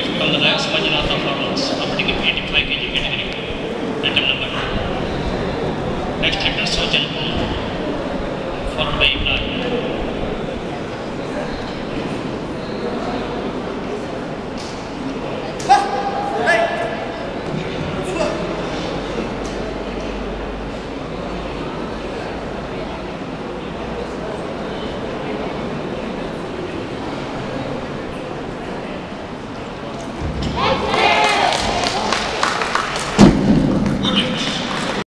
left called of Majanatha Farmers, competing in 85 kg category. Item number 2. Next letter, Sojan Pool.